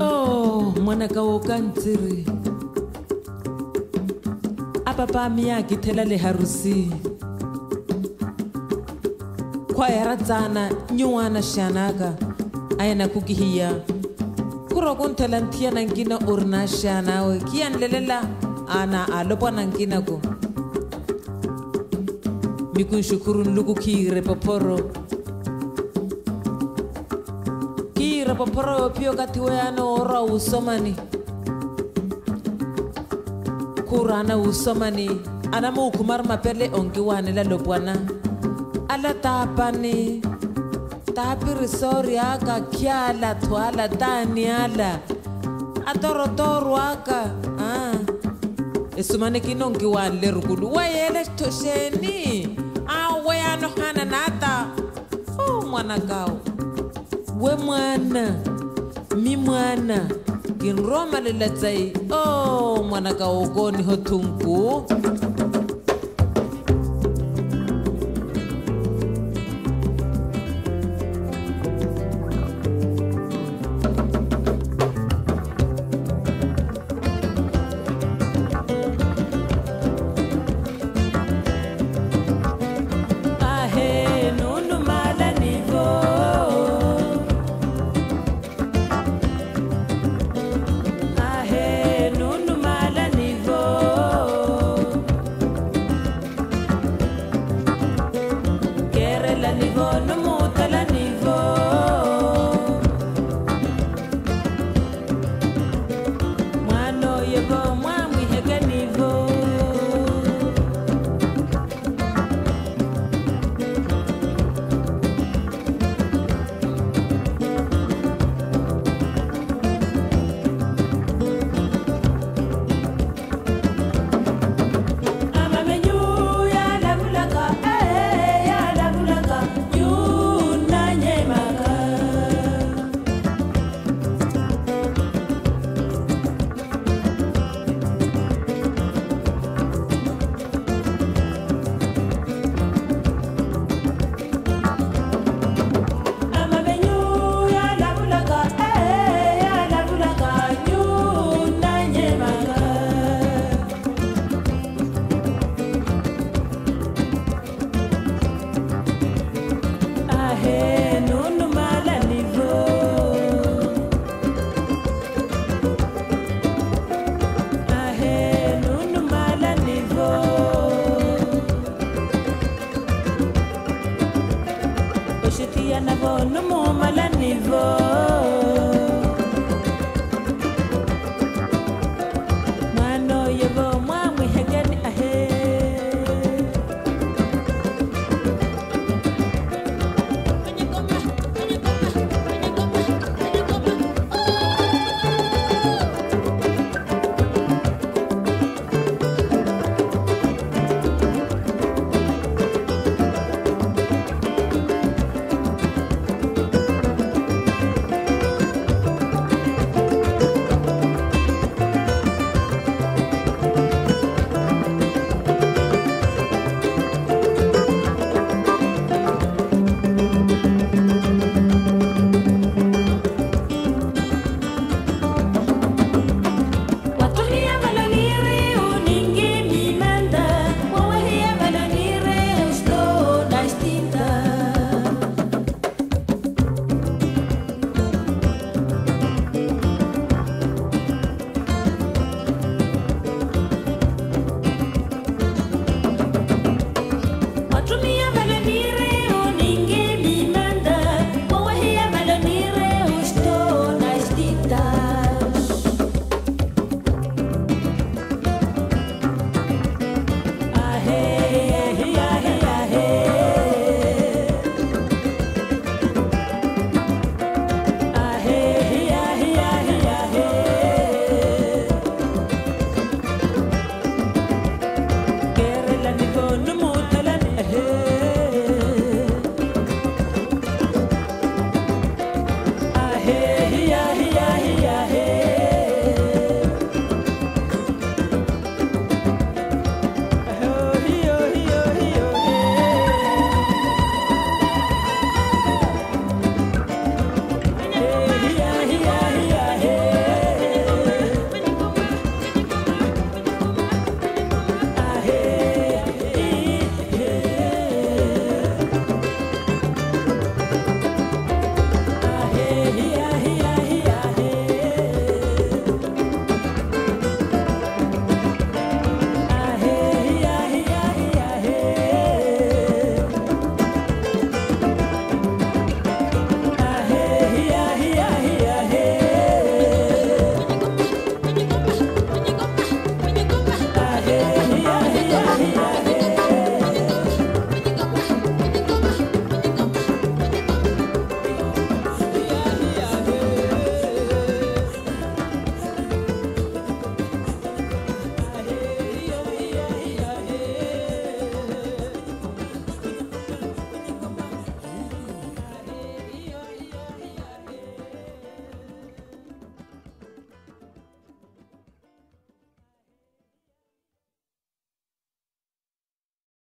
oh ngwanaka o ka ntsere a papa a me ya ke thela leharusing khwayara tsana nyuwana xanaka a yana ku ki hiya. Ku ro ku nthela nthiyana nkina u ri na xanawe ki yanlelela ana a lopona nkina ku nxukurun luku ki yire poporo. Ki yire poporo pio ka thiweyana ora usomani. Kurana usomani. Ana mu khumar mapele onke wane la lopwana ala tapani. Tapirisori aka kyala thwala taniala atorotoro aka ah. esumane ke nonke wane le rikulu wa yele xithoxeni nata. Oh, o n'wana kao. We mwana mi mwana. Ke nroma lelatsai oh, o n'wana ka o koni ho kere la